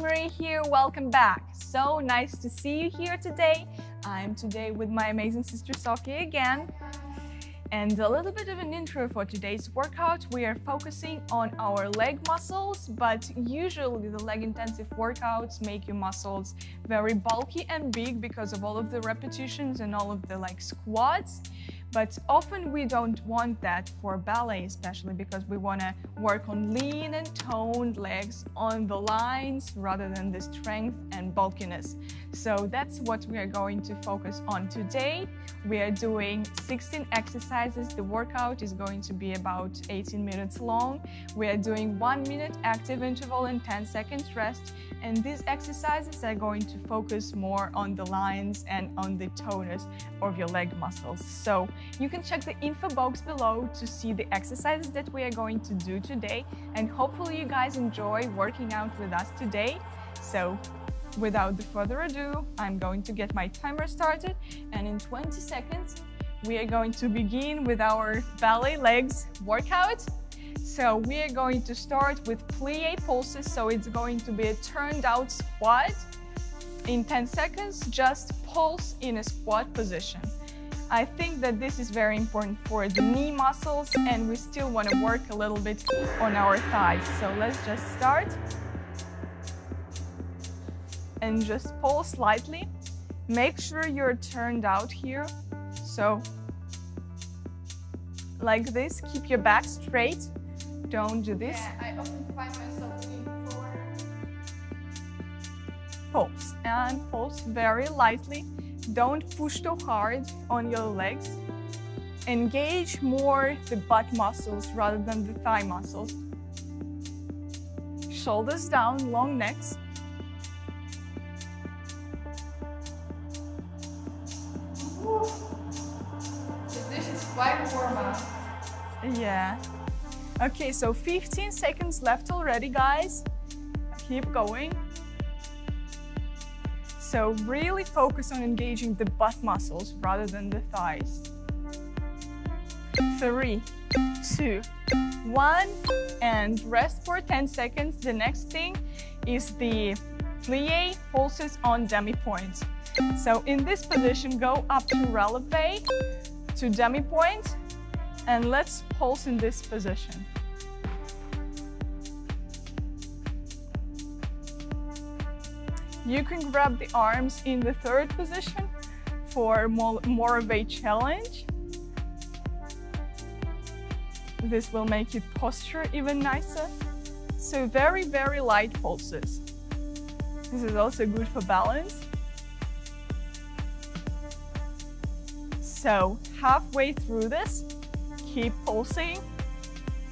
Maria here. Welcome back. So nice to see you here today. I'm today with my amazing sister Sophie again. And a little bit of an intro for today's workout. We are focusing on our leg muscles, but usually the leg intensive workouts make your muscles very bulky and big because of all of the repetitions and all of the like squats. But often we don't want that for ballet, especially because we want to work on lean and toned legs on the lines rather than the strength and bulkiness. So that's what we are going to focus on today. We are doing 16 exercises. The workout is going to be about 18 minutes long. We are doing one minute active interval and 10 seconds rest. And these exercises are going to focus more on the lines and on the tonus of your leg muscles. So you can check the info box below to see the exercises that we are going to do today and hopefully you guys enjoy working out with us today. So without further ado, I'm going to get my timer started and in 20 seconds we are going to begin with our ballet legs workout. So we are going to start with plie pulses, so it's going to be a turned out squat. In 10 seconds, just pulse in a squat position. I think that this is very important for the knee muscles and we still want to work a little bit on our thighs. So let's just start. And just pull slightly. Make sure you're turned out here. So like this, keep your back straight. Don't do this. Yeah, I often find myself leaning forward. Pulse and pulse very lightly. Don't push too hard on your legs. Engage more the butt muscles rather than the thigh muscles. Shoulders down, long necks. this is quite warm up. Yeah. Okay, so 15 seconds left already, guys. Keep going. So really focus on engaging the butt muscles rather than the thighs. Three, two, one, and rest for 10 seconds. The next thing is the plie pulses on demi-pointe. So in this position, go up to releve, to demi-pointe, and let's pulse in this position. You can grab the arms in the third position for more, of a challenge. This will make your posture even nicer. So very, very light pulses. This is also good for balance. So halfway through this, keep pulsing,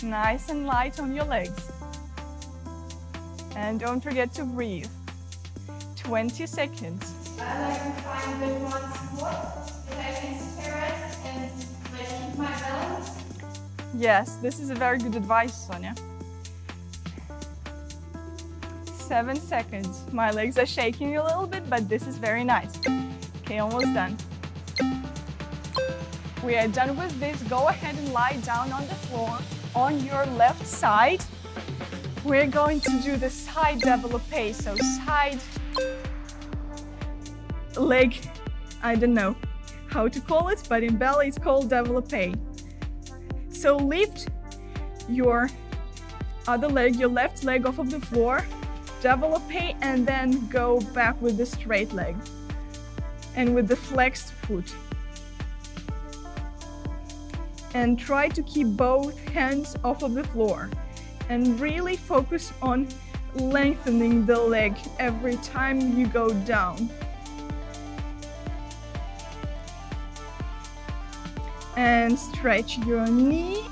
nice and light on your legs. And don't forget to breathe. 20 seconds. I like to find the one spot that I can stare at and like keep my balance. Yes, this is a very good advice, Sonia. Seven seconds. My legs are shaking a little bit, but this is very nice. Okay, almost done. We are done with this. Go ahead and lie down on the floor on your left side. We're going to do the side développé, so side leg, I don't know how to call it, but in ballet it's called développé. So lift your other leg, your left leg off of the floor, développé, and then go back with the straight leg and with the flexed foot. And try to keep both hands off of the floor and really focus on lengthening the leg every time you go down. And stretch your knee.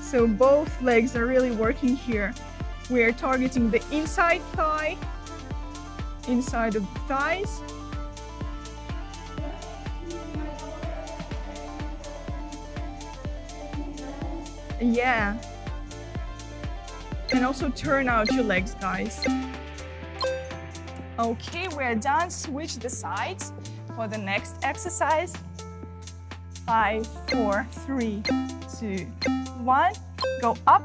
So both legs are really working here. We are targeting the inside thigh, inside of the thighs. Yeah. And also turn out your legs, guys. Okay, we're done. Switch the sides for the next exercise. Five, four, three, two, one. Go up.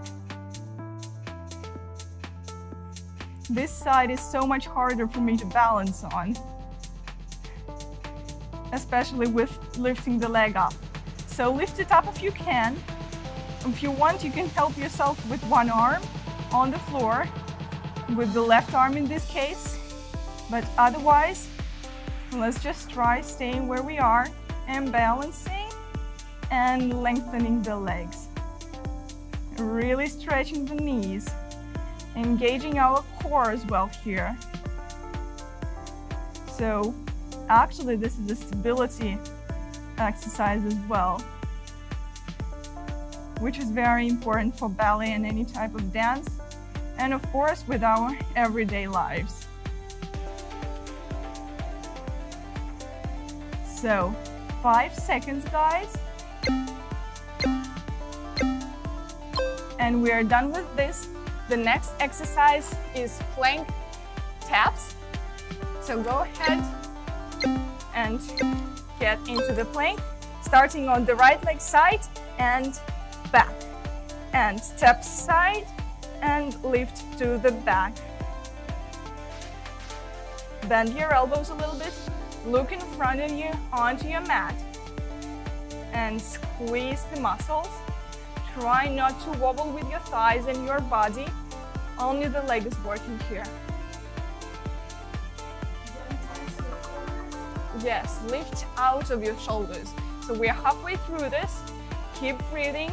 This side is so much harder for me to balance on, especially with lifting the leg up. So lift it up if you can. If you want, you can help yourself with one arm on the floor, with the left arm in this case. But otherwise, let's just try staying where we are and balancing and lengthening the legs. Really stretching the knees, engaging our core as well here. So actually this is a stability exercise as well, which is very important for ballet and any type of dance, and of course with our everyday lives. So, five seconds, guys. And we are done with this. The next exercise is plank taps. So go ahead and get into the plank, starting on the right leg side and back. And step side and lift to the back. Bend your elbows a little bit, look in front of you onto your mat and squeeze the muscles. Try not to wobble with your thighs and your body. Only the leg is working here. Yes, lift out of your shoulders. So we're halfway through this. Keep breathing.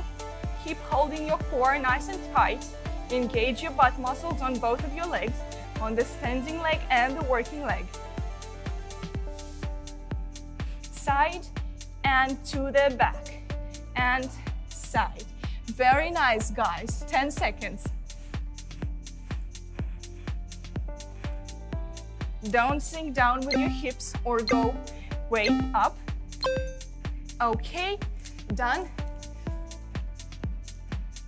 Keep holding your core nice and tight. Engage your butt muscles on both of your legs, on the standing leg and the working leg. Side and to the back and side. Very nice, guys. 10 seconds. Don't sink down with your hips or go way up. Okay, done.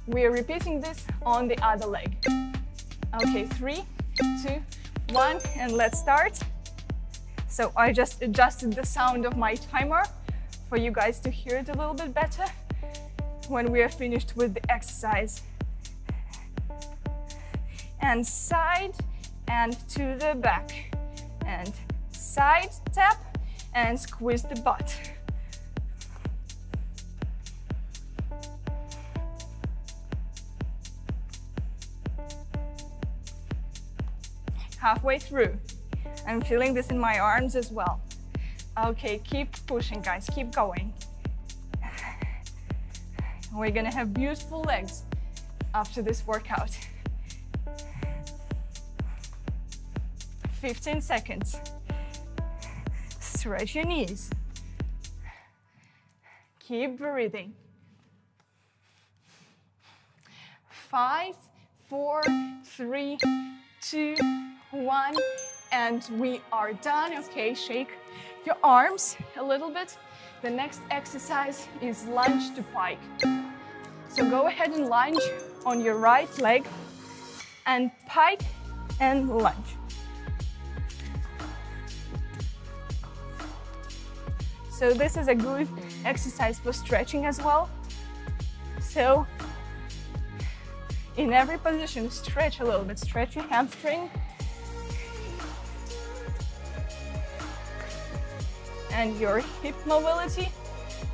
We are repeating this on the other leg. Okay, three, two, one, and let's start. So I just adjusted the sound of my timer for you guys to hear it a little bit better when we are finished with the exercise. And side and to the back and side tap and squeeze the butt. Halfway through. I'm feeling this in my arms as well. Okay, keep pushing guys, keep going. We're gonna have beautiful legs after this workout. 15 seconds. Stretch your knees. Keep breathing. Five, four, three, two, one, and we are done. Okay, shake your arms a little bit. The next exercise is lunge to pike. So go ahead and lunge on your right leg and pike and lunge. So this is a good exercise for stretching as well. So in every position, stretch a little bit. Stretch your hamstring. And your hip mobility.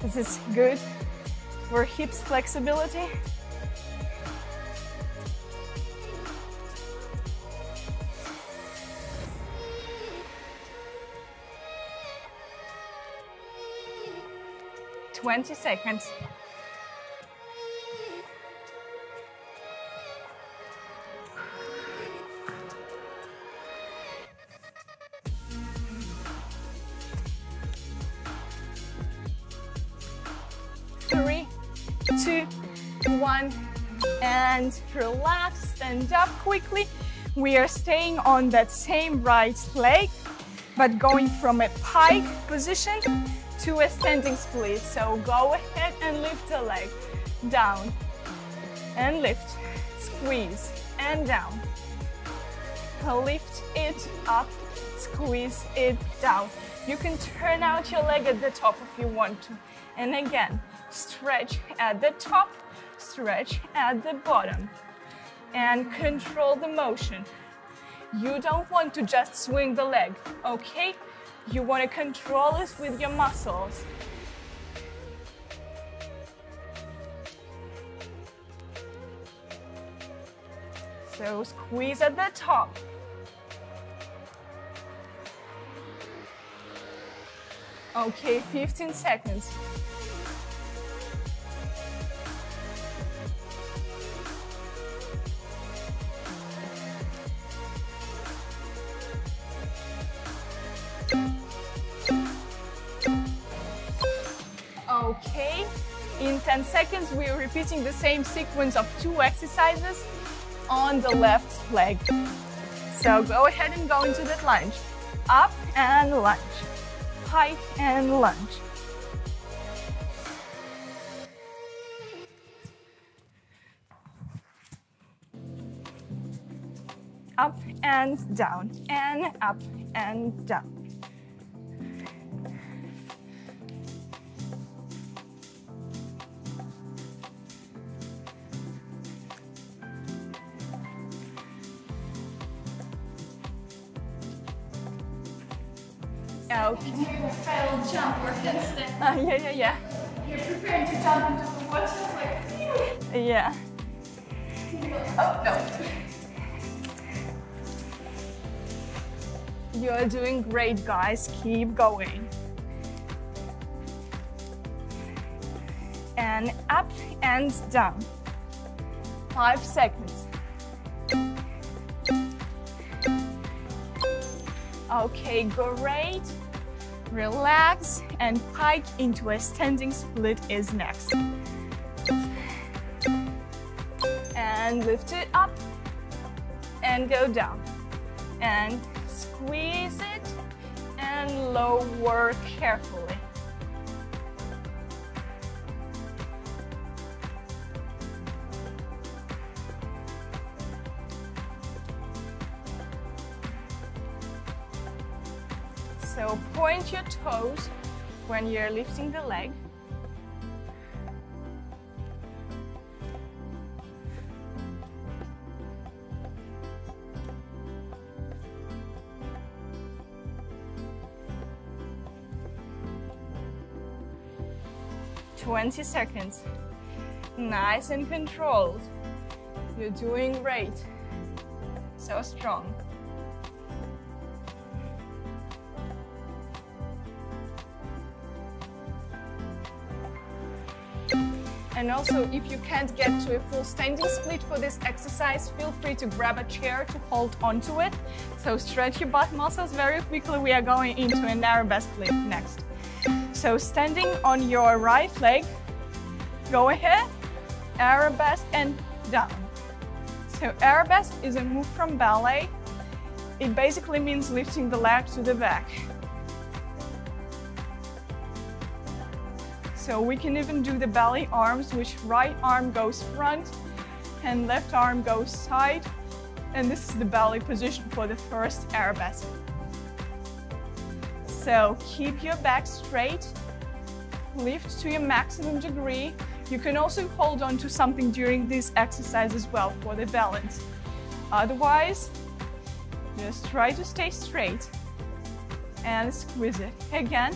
This is good for hips flexibility. Twenty seconds. Two, one, and relax, stand up quickly. We are staying on that same right leg, but going from a pike position to a standing split. So go ahead and lift the leg down and lift, squeeze and down. Lift it up, squeeze it down. You can turn out your leg at the top if you want to. And again, stretch at the top, stretch at the bottom. And control the motion. You don't want to just swing the leg, okay? You want to control it with your muscles. So squeeze at the top. Okay, 15 seconds. Okay, in 10 seconds we are repeating the same sequence of two exercises on the left leg. So go ahead and go into that lunge. Up and lunge. And lunge. Up and down, and up and down. Okay. Doing a failed jump or handstand. Uh, yeah, yeah, yeah. You're preparing to jump into the water like, phew. Yeah. oh no. You're doing great, guys. Keep going. And up and down. Five seconds. Okay, great. Relax and pike into a standing split is next. And lift it up and go down. And squeeze it and lower carefully. Toes when you're lifting the leg. Twenty seconds. Nice and controlled. You're doing great. So strong. Also, if you can't get to a full standing split for this exercise, feel free to grab a chair to hold onto it. So stretch your butt muscles very quickly. We are going into an arabesque next. So standing on your right leg, go ahead, arabesque and down. So arabesque is a move from ballet. It basically means lifting the leg to the back. So we can even do the ballet arms, which right arm goes front and left arm goes side. And this is the ballet position for the first arabesque. So keep your back straight, lift to your maximum degree. You can also hold on to something during this exercise as well for the balance. Otherwise, just try to stay straight and squeeze it. Again,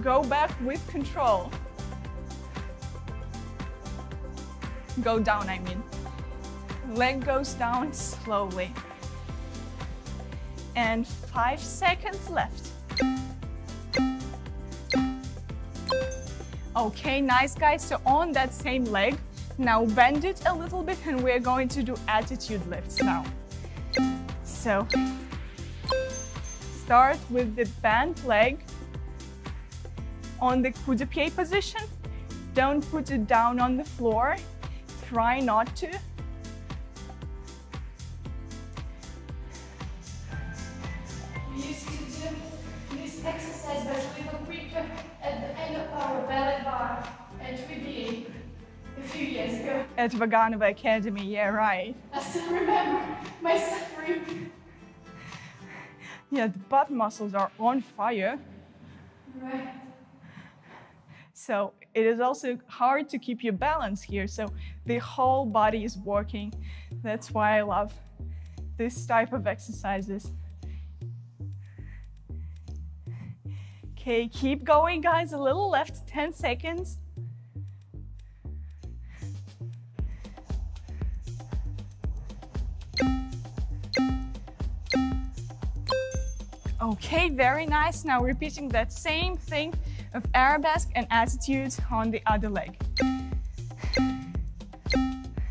go back with control. Go down, I mean. Leg goes down slowly. And five seconds left. Okay, nice guys. So on that same leg, now bend it a little bit and we're going to do attitude lifts now. So start with the bent leg on the coup de pied position. Don't put it down on the floor. Try not to. We used to do this exercise but a little quicker at the end of our ballet barre at 3BA a few years ago. At Vaganova Academy, yeah, right. I still remember my suffering. Yeah, the butt muscles are on fire. Right. So it is also hard to keep your balance here. So the whole body is working. That's why I love this type of exercises. Okay, keep going, guys. A little left, 10 seconds. Okay, very nice. Now repeating that same thing of arabesque and attitude on the other leg.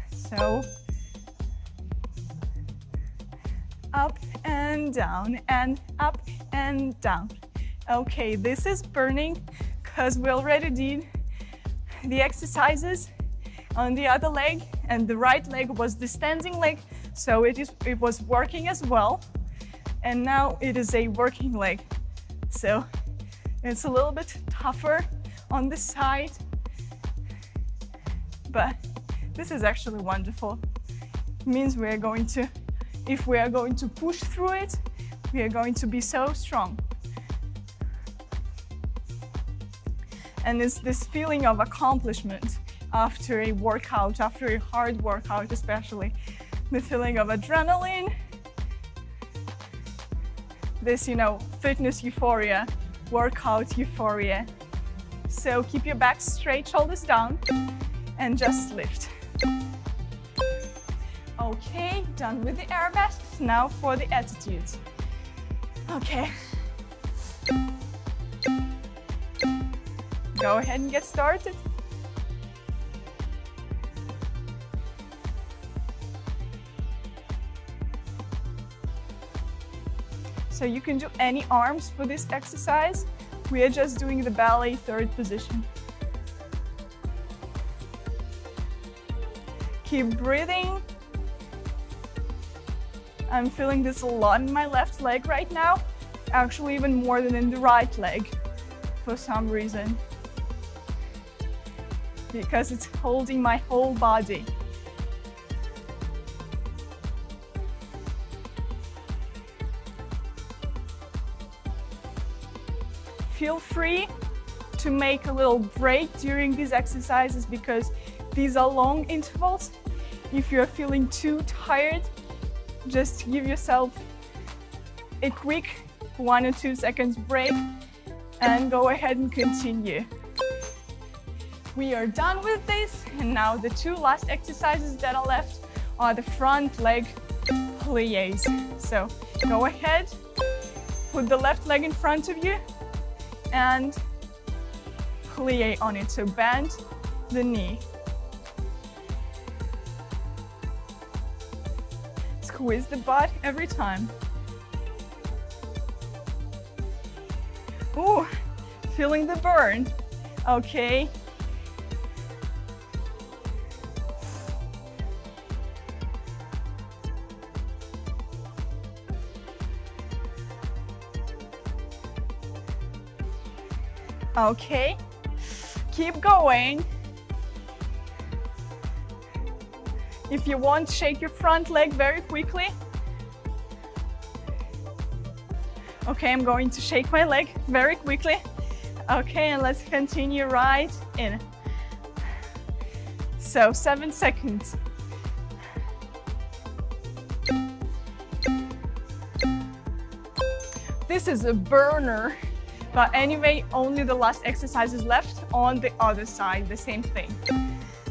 So, up and down and up and down. Okay, this is burning because we already did the exercises on the other leg and the right leg was the standing leg, so it, is, it was working as well. And now it is a working leg. So it's a little bit tougher on this side, but this is actually wonderful. It means we are going to, if we are going to push through it, we are going to be so strong. And it's this feeling of accomplishment after a workout, after a hard workout, especially the feeling of adrenaline, this, you know, fitness euphoria, workout euphoria. So keep your back straight, shoulders down, and just lift. Okay, done with the arabesques. Now for the attitudes. Okay. Go ahead and get started. So you can do any arms for this exercise. We are just doing the ballet third position. Keep breathing. I'm feeling this a lot in my left leg right now, actually even more than in the right leg for some reason because it's holding my whole body. Feel free to make a little break during these exercises because these are long intervals. If you're feeling too tired, just give yourself a quick one or two seconds break and go ahead and continue. We are done with this and now the two last exercises that are left are the front leg plies. So go ahead, put the left leg in front of you and plie on it. So bend the knee. Squeeze the butt every time. Ooh, feeling the burn. Okay, Okay, keep going. If you want, shake your front leg very quickly. Okay, I'm going to shake my leg very quickly. Okay, and let's continue right in. So, seven seconds. This is a burner. But anyway, only the last exercise is left on the other side, the same thing.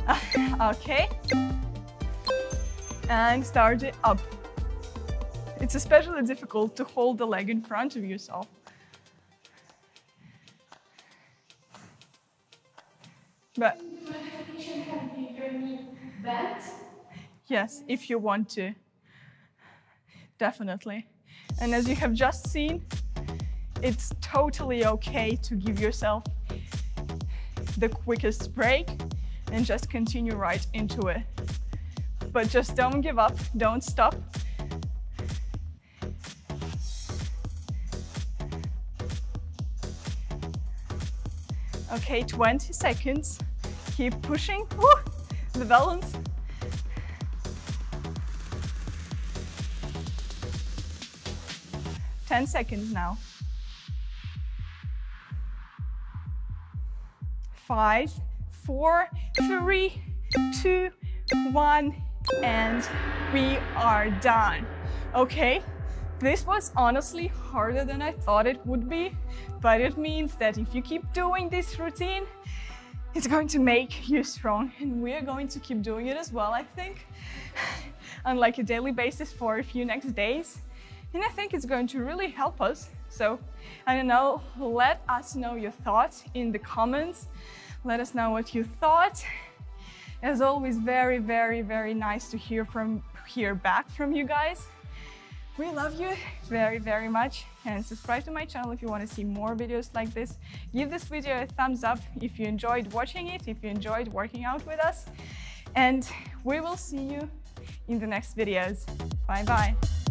okay. And start it up. It's especially difficult to hold the leg in front of yourself. But yes, if you want to, definitely. And as you have just seen, it's totally okay to give yourself the quickest break and just continue right into it. But just don't give up, don't stop. Okay, 20 seconds. Keep pushing. Woo! The balance. Ten seconds now. Five, four, three, two, one, and we are done. Okay, this was honestly harder than I thought it would be, but it means that if you keep doing this routine, it's going to make you strong and we're going to keep doing it as well, I think, on like a daily basis for a few next days. And I think it's going to really help us. So I don't know, let us know your thoughts in the comments. Let us know what you thought. As always, very, very, very nice to hear from hear back from you guys. We love you very, very much and subscribe to my channel if you want to see more videos like this. Give this video a thumbs up if you enjoyed watching it, if you enjoyed working out with us. And we will see you in the next videos. Bye bye.